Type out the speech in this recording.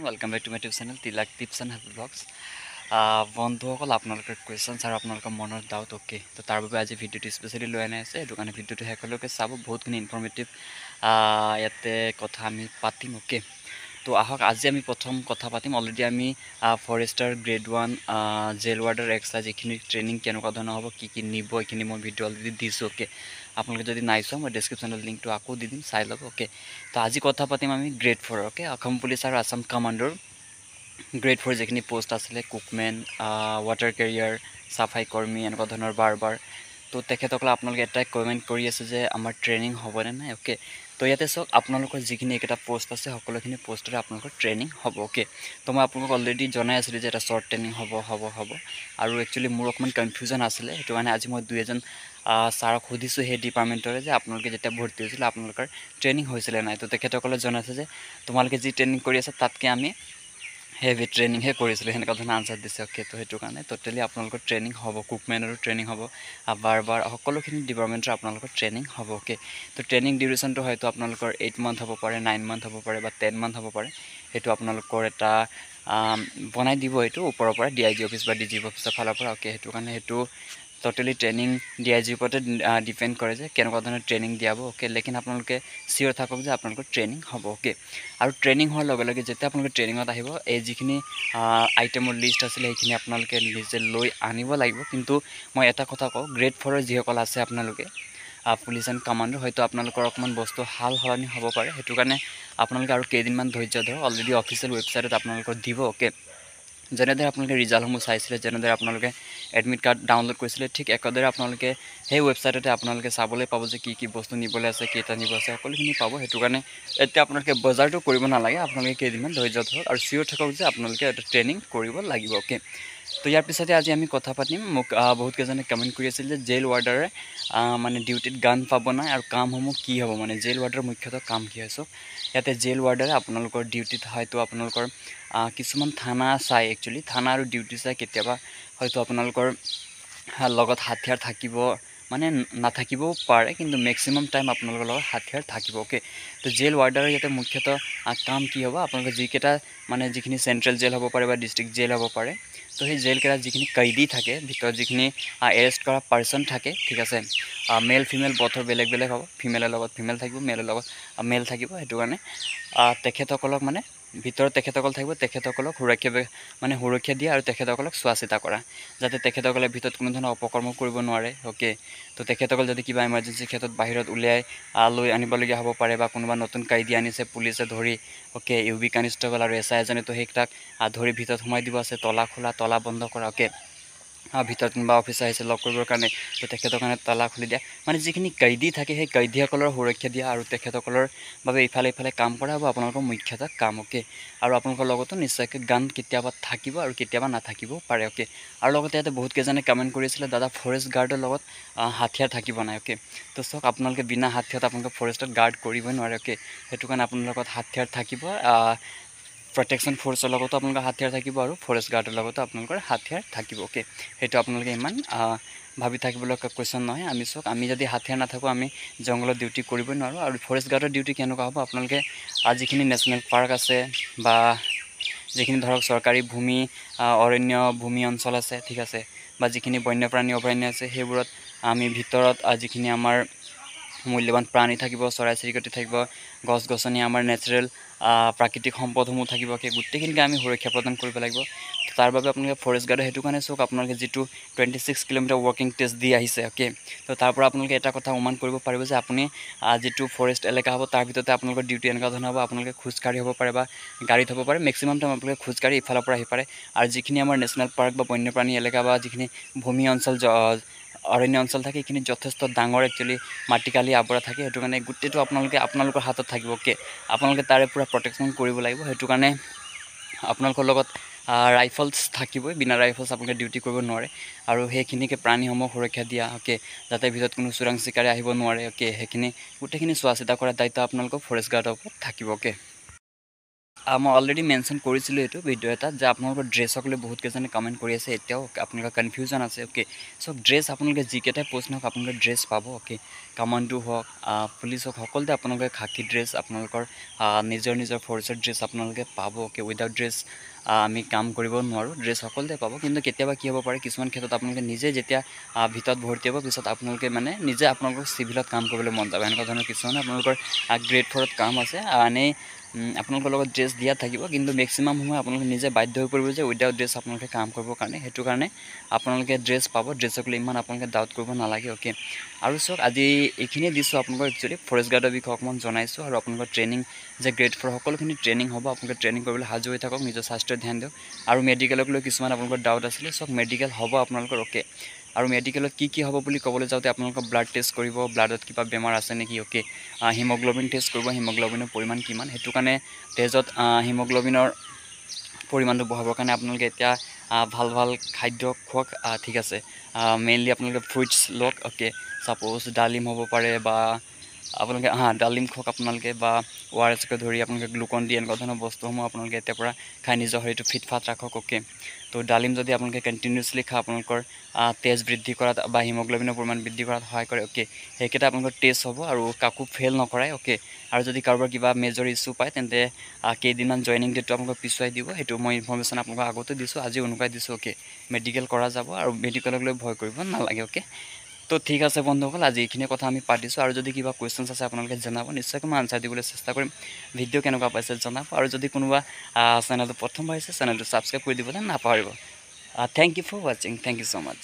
Welcome back to my tube channel Tilak tips and help blogs বন্ধুসকল আপোনালোকৰ questions আৰু আপোনালোকৰ মনৰ ডাউট অ'কে তো তাৰ বাবে আজি ভিডিঅ'টো স্পেচিয়েলি লৈ আনি আছে সেইটো কাৰণে ভিডিঅ'টো শেষলৈকে চাব বহুতখিনি ইনফৰ্মেটিভ ইয়াতে কথা আমি পাতিম অ'কে তো আহক আজি আমি প্ৰথম কথা পাতিম। অলৰেডি আমি forester grade one jail warder extra যিখিনি ট্ৰেইনিং কেনেকুৱা ধৰণৰ হ'ব কি কি নিব এইখিনি মই ভিডিঅ' অলৰেডি দিছোঁ অ'কে আপোনালোকে যদি নাই চোৱা মই ডেছক্ৰিপশ্যনত লিংকটো আকৌ দি দিম চাই ল'ব অ'কে তো আজি কথা পাতিম আমি grade four okay Assam police আৰু আছাম কামাণ্ডৰ গ্ৰেড ফ'ৰ যিখিনি পোষ্ট আছিলে কুকমেন ৱাটাৰ কেৰিয়াৰ চাফাই কৰ্মী এনেকুৱা ধৰণৰ বাৰ বাৰ তো তেখেতসকলে আপোনালোকে এটাই কমেণ্ট কৰি আছে যে আমাৰ ট্ৰেইনিং হ'বনে নাই? অ'কে তো ইয়াতে চাওক আপোনালোকৰ যিখিনি এইকেইটা পষ্ট আছে সকলোখিনি পষ্টতে আপোনালোকৰ ট্ৰেইনিং হ'ব অ'কে তো মই আপোনালোকক অলৰেডি জনাই আছিলোঁ যে এটা শ্বৰ্ট ট্ৰেইনিং হ'ব হ'ব হ'ব। আৰু একচুৱেলি মোৰ অকণমান কনফিউজন আছিলে সেইটো কাৰণে আজি মই দুই এজন ছাৰক সুধিছোঁ সেই ডিপাৰ্টমেণ্টৰে যে আপোনালোকে যেতিয়া ভৰ্তি হৈছিলে আপোনালোকৰ ট্ৰেইনিং হৈছিলে নাই? তো তেখেতসকলে জনাইছে যে তোমালোকে যি ট্ৰেইনিং কৰি আছে তাতকৈ আমি হেভি ট্ৰেইনিংহে কৰিছিলোঁ সেনেকুৱা ধৰণৰ আনচাৰ দিছে অ'কে তো সেইটো কাৰণে ট'টেলি আপোনালোকৰ ট্ৰেইনিং হ'ব কুকমেনৰো ট্ৰেইনিং হ'ব বাৰ বাৰ সকলোখিনি ডিপাৰ্টমেণ্টৰ আপোনালোকৰ ট্ৰেইনিং হ'ব অ'কে তো ট্ৰেইনিং ডিউৰেশ্যনটো হয়তো আপোনালোকৰ এইট মান্থ হ'ব পাৰে নাইন মান্থ হ'ব পাৰে বা টেন মান্থ হ'ব পাৰে সেইটো আপোনালোকৰ এটা বনাই দিব এইটো ওপৰৰ পৰা ডি আই জি অফিচ বা ডি জি অফিচৰ ফালৰ পৰা অ'কে সেইটো কাৰণে সেইটো ট'টেলি ট্ৰেইনিং ডি আই জিৰ ওপৰতে ডিপেণ্ড কৰে যে কেনেকুৱা ধৰণৰ ট্ৰেইনিং দিয়াব অ'কে লেকিন আপোনালোকে চিয়'ৰ থাকক যে আপোনালোকৰ ট্ৰেইনিং হ'ব অ'কে আৰু ট্ৰেইনিং হোৱাৰ লগে লগে যেতিয়া আপোনালোকে ট্ৰেইনিঙত আহিব এই যিখিনি আইটেমৰ লিষ্ট আছিলে সেইখিনি আপোনালোকে নিজে লৈ আনিব লাগিব। কিন্তু মই এটা কথা কওঁ গ্ৰেড ফ'ৰৰ যিসকল আছে আপোনালোকে পুলিচ এণ্ড কামাণ্ডৰ হয়তো আপোনালোকৰ অকণমান বস্তু সাল সলনি হ'ব পাৰে। সেইটো কাৰণে আপোনালোকে আৰু কেইদিনমান ধৈৰ্য ধৰক অলৰেডি অফিচিয়েল ৱেবছাইটত আপোনালোকৰ দিব অ'কে যেনেদৰে আপোনালোকে ৰিজাল্টসমূহ চাইছিলে যেনেদৰে আপোনালোকে এডমিট কাৰ্ড ডাউনলোড কৰিছিলে ঠিক একেদৰে আপোনালোকে সেই ৱেবছাইটতে আপোনালোকে চাবলৈ পাব যে কি কি বস্তু নিবলৈ আছে কেইটা নিব আছে সকলোখিনি পাব। সেইটো কাৰণে এতিয়া আপোনালোকে বজাৰটো কৰিব নালাগে আপোনালোকে কেইদিনমান ধৈৰ্য ধৰক আৰু চিয়'ৰ থাকক যে আপোনালোকে ট্ৰেইনিং কৰিব লাগিব অ'কে তো ইয়াৰ পিছতে আজি আমি কথা পাতিম। মোক বহুতকেইজনে কমেণ্ট কৰি আছিল যে জেইল ৱাৰ্ডাৰে মানে ডিউটিত গান পাব নাই আৰু কামসমূহ কি হ'ব? মানে জেইল ৱাৰ্ডাৰৰ মুখ্যতঃ কাম কি চব ইয়াতে জেইল ৱাৰ্ডাৰে আপোনালোকৰ ডিউটিত হয়তো আপোনালোকৰ কিছুমান থানা চাই একচুৱেলি থানা আৰু ডিউটি চাই কেতিয়াবা হয়তো আপোনালোকৰ লগত হাথিয়াৰ থাকিব মানে নাথাকিবও পাৰে কিন্তু মেক্সিমাম টাইম আপোনালোকৰ লগত হাথিয়াৰ থাকিব অ'কে তো জেইল ৱাৰ্ডাৰৰ ইয়াতে মুখ্যতঃ কাম কি হ'ব? আপোনালোকৰ যিকেইটা মানে যিখিনি চেণ্ট্ৰেল জেল হ'ব পাৰে বা ডিষ্ট্ৰিক্ট জেল হ'ব পাৰে তো সেই জেলকেইটাত যিখিনি কয়দী থাকে ভিতৰত যিখিনি এৰেষ্ট কৰা পাৰ্চন থাকে ঠিক আছে মেল ফিমেল বথৰ বেলেগ বেলেগ হ'ব। ফিমেলৰ লগত ফিমেল থাকিব মেলৰ লগত মেল থাকিব সেইটো কাৰণে। তেখেতসকলক মানে ভিতৰত তেখেতসকল থাকিব তেখেতসকলক সুৰক্ষা মানে সুৰক্ষা দিয়া আৰু তেখেতসকলক চোৱা চিতা কৰা। যাতে তেখেতসকলে ভিতৰত কোনো ধৰণৰ অপকৰ্ম কৰিব নোৱাৰে অ'কে তো তেখেতসকল যদি কিবা ইমাৰ্জেঞ্চি ক্ষেত্ৰত বাহিৰত উলিয়াই লৈ আনিবলগীয়া হ'ব পাৰে বা কোনোবা নতুন কাইদি আনিছে পুলিচে ধৰি অ'কে ইউ বি কনষ্টেবল আৰু এছ আই এজনে তো সেইকেইটাক ধৰি ভিতৰত সোমাই দিব আছে তলা খোলা তলা বন্ধ কৰা অ'কে ভিতৰত কোনোবা অফিচাৰ আহিছে লগ কৰিবৰ কাৰণে তো তেখেতৰ কাৰণে তালা খুলি দিয়া। মানে যিখিনি কয়দী থাকে সেই কয়দীসকলৰ সুৰক্ষা দিয়া আৰু তেখেতসকলৰ বাবে ইফালে ইফালে কাম কৰা হ'ব আপোনালোকৰ মুখ্যতঃ কাম অ'কে আৰু আপোনালোকৰ লগতো নিশ্চয়কৈ গান কেতিয়াবা থাকিব আৰু কেতিয়াবা নাথাকিবও পাৰে অ'কে আৰু লগতে ইয়াতে বহুতকেইজনে কমেণ্ট কৰিছিলে দাদা ফৰেষ্ট গাৰ্ডৰ লগত হাথিয়াৰ থাকিব নাই অ'কে তো চাওক আপোনালোকে বিনা হাথিয়াৰত আপোনালোকে ফৰেষ্টত গাৰ্ড কৰিবই নোৱাৰে অ'কে সেইটো কাৰণে আপোনাৰ লগত হাথিয়াৰ থাকিব প্ৰটেকশ্যন ফ'ৰ্চৰ লগতো আপোনালোকৰ হাথিয়াৰ থাকিব আৰু ফৰেষ্ট গাৰ্ডৰ লগতো আপোনালোকৰ হাথিয়াৰ থাকিব অ'কে সেইটো আপোনালোকে ইমান ভাবি থাকিবলগীয়া কুৱেশ্যন নহয়। আমি চাওক আমি যদি হাথিয়াৰ নাথাকোঁ আমি জংঘলত ডিউটি কৰিবই নোৱাৰোঁ। আৰু ফৰেষ্ট গাৰ্ডৰ ডিউটি কেনেকুৱা হ'ব? আপোনালোকে যিখিনি নেশ্যনেল পাৰ্ক আছে বা যিখিনি ধৰক চৰকাৰী ভূমি অৰণ্য ভূমি অঞ্চল আছে ঠিক আছে? বা যিখিনি বন্যপ্ৰাণী অভয়াৰণ্য আছে সেইবোৰত আমি ভিতৰত যিখিনি আমাৰ মূল্যৱান প্ৰাণী থাকিব চৰাই চিৰিকটি থাকিব গছ গছনি আমাৰ নেচাৰেল প্ৰাকৃতিক সম্পদসমূহ থাকিব সেই গোটেইখিনিকে আমি সুৰক্ষা প্ৰদান কৰিব লাগিব। তাৰ বাবে আপোনালোকে ফৰেষ্ট গাৰ্ডে সেইটো কাৰণে চাওক আপোনালোকে যিটো টুৱেণ্টি ছিক্স কিলোমিটাৰ ৱৰ্কিং টেষ্ট দি আহিছে অ'কে তো তাৰ পৰা আপোনালোকে এটা কথা অনুমান কৰিব পাৰিব যে আপুনি যিটো ফৰেষ্ট এলেকা হ'ব তাৰ ভিতৰতে আপোনালোকৰ ডিউটি এনেকুৱা ধৰণৰ হ'ব আপোনালোকে খোজকাঢ়ি হ'ব পাৰে বা গাড়ীত হ'ব পাৰে। মেক্সিমাম টাইম আপোনালোকে খোজকাঢ়ি ইফালৰ পৰা আহি পাৰে। আৰু যিখিনি আমাৰ নেশ্যনেল পাৰ্ক বা বন্যপ্ৰাণী এলেকা বা যিখিনি ভূমি অঞ্চল অৰণ্য অঞ্চল থাকে সেইখিনি যথেষ্ট ডাঙৰ একচুৱেলি মাটিকালি আৱৰা থাকে সেইটো কাৰণে গোটেইটো আপোনালোকে আপোনালোকৰ হাতত থাকিব। অ'কে আপোনালোকে তাৰে পূৰা প্ৰটেকশ্যন কৰিব লাগিব সেইটো কাৰণে আপোনালোকৰ লগত ৰাইফলছ থাকিবই বিনা ৰাইফলছ আপোনালোকে ডিউটি কৰিব নোৱাৰে। আৰু সেইখিনিকে প্ৰাণীসমূহ সুৰক্ষা দিয়া অ'কে যাতে ভিতৰত কোনো চোৰাং চিকাৰী আহিব নোৱাৰে অ'কে সেইখিনি গোটেইখিনি চোৱা চিতা কৰাৰ দায়িত্ব আপোনালোকৰ ফৰেষ্ট গাৰ্ডৰ ওপৰত থাকিব অ'কে মই অলৰেডি মেনশ্যন কৰিছিলোঁ এইটো ভিডিঅ' এটাত যে আপোনালোকৰ ড্ৰেছক লৈ বহুত কেইজনে কমেণ্ট কৰি আছে এতিয়াও আপোনালোকৰ কনফিউজন আছে অ'কে চ' ড্ৰেছ আপোনালোকে যিকেইটাই প'ষ্ট নহওক আপোনালোকে ড্ৰেছ পাব অ'কে কামাণ্ডো হওক পুলিচ হওক সকলোতে আপোনালোকে খাকী ড্ৰেছ আপোনালোকৰ নিজৰ নিজৰ ফৰ্চৰ ড্ৰেছ আপোনালোকে পাব অ'কে উইদাউট ড্ৰেছ আমি কাম কৰিব নোৱাৰোঁ ড্ৰেছ সকলোতে পাব। কিন্তু কেতিয়াবা কি হ'ব পাৰে কিছুমান ক্ষেত্ৰত আপোনালোকে নিজে যেতিয়া ভিতৰত ভৰ্তি হ'ব পিছত আপোনালোকে মানে নিজে আপোনালোকৰ চিভিলত কাম কৰিবলৈ মন যাব। এনেকুৱা ধৰণৰ কিছুমান আপোনালোকৰ গ্ৰেড ফ'ৰত কাম আছে এনেই আপোনালোকৰ লগত ড্ৰেছ দিয়া থাকিব কিন্তু মেক্সিমাম সময় আপোনালোকে নিজে বাধ্য হৈ পৰিব যে উইদাউট ড্ৰেছ আপোনালোকে কাম কৰিবৰ কাৰণে। সেইটো কাৰণে আপোনালোকে ড্ৰেছ পাব ড্ৰেছক লৈ ইমান আপোনালোকে ডাউট কৰিব নালাগে অ'কে আৰু চাওক আজি এইখিনিয়ে দিছোঁ আপোনালোকক একচুৱেলি ফৰেষ্ট গাৰ্ডৰ বিষয়ে অকণমান জনাইছোঁ আৰু আপোনালোকৰ ট্ৰেইনিং যে গ্ৰেড ফ'ৰ সকলোখিনি ট্ৰেইনিং হ'ব। আপোনালোকে ট্ৰেইনিং কৰিবলৈ সাজু হৈ থাকক নিজৰ স্বাস্থ্যৰ ধ্যান দিয়ক। আৰু মেডিকেলক লৈ কিছুমান আপোনালোকৰ ডাউট আছিলে চাওক মেডিকেল হ'ব আপোনালোকৰ অ'কে আৰু মেডিকেলত কি কি হ'ব বুলি ক'বলৈ যাওঁতে আপোনালোকৰ ব্লাড টেষ্ট কৰিব ব্লাডত কিবা বেমাৰ আছে নেকি? অ'কে হিমগ্ল'বিন টেষ্ট কৰিব হিমগ্ল'বিনৰ পৰিমাণ কিমান? সেইটো কাৰণে তেজত হিমগ্ল'বিনৰ পৰিমাণটো বঢ়াবৰ কাৰণে আপোনালোকে এতিয়া ভাল ভাল খাদ্য খুৱাওক ঠিক আছে। মেইনলি আপোনালোকে ফ্ৰুইটছ লওক অ'কে ছাপ'জ ডালিম হ'ব পাৰে বা আপোনালোকে হা ডালিম খুৱাওক আপোনালোকে বা অ' আৰ এছকে ধৰি আপোনালোকে গ্লুকন দি এনেকুৱা ধৰণৰ বস্তুসমূহ আপোনালোকে এতিয়াৰ পৰা খাই নিজৰ শৰীৰটো ফিট ফাট ৰাখক অ'কে তো ডালিম যদি আপোনালোকে কণ্টিনিউছলি খাই আপোনালোকৰ তেজ বৃদ্ধি কৰাত বা হিমগ্ল'বিনৰ পৰিমাণ বৃদ্ধি কৰাত সহায় কৰে অ'কে সেইকেইটা আপোনালোকৰ টেষ্ট হ'ব আৰু কাকো ফেইল নকৰাই অ'কে আৰু যদি কাৰোবাৰ কিবা মেজৰ ইছ্যু পায় তেন্তে কেইদিনমান জইনিং ডেটটো আপোনালোকক পিছুৱাই দিব। সেইটো মই ইনফৰ্মেশ্যন আপোনালোকক আগতে দিছোঁ আজি অনুকাই দিছোঁ অ'কে মেডিকেল কৰা যাব আৰু মেডিকেলক লৈ ভয় কৰিব নালাগে অ'কে তো ঠিক আছে বন্ধুসকল আজি এইখিনি কথা আমি পাতিছোঁ আৰু যদি কিবা কুৱেশ্যনছ আছে আপোনালোকে জনাব। নিশ্চয়কৈ মই আনচাৰ দিবলৈ চেষ্টা কৰিম। ভিডিঅ' কেনেকুৱা পাইছে জনাব। আৰু যদি কোনোবা চেনেলটো প্ৰথমবাৰ আহিছে চেনেলটো ছাবস্ক্ৰাইব কৰি দিবলৈ নাপাহৰিব। থেংক ইউ ফৰ ৱাচিং থেংক ইউ ছ' মাছ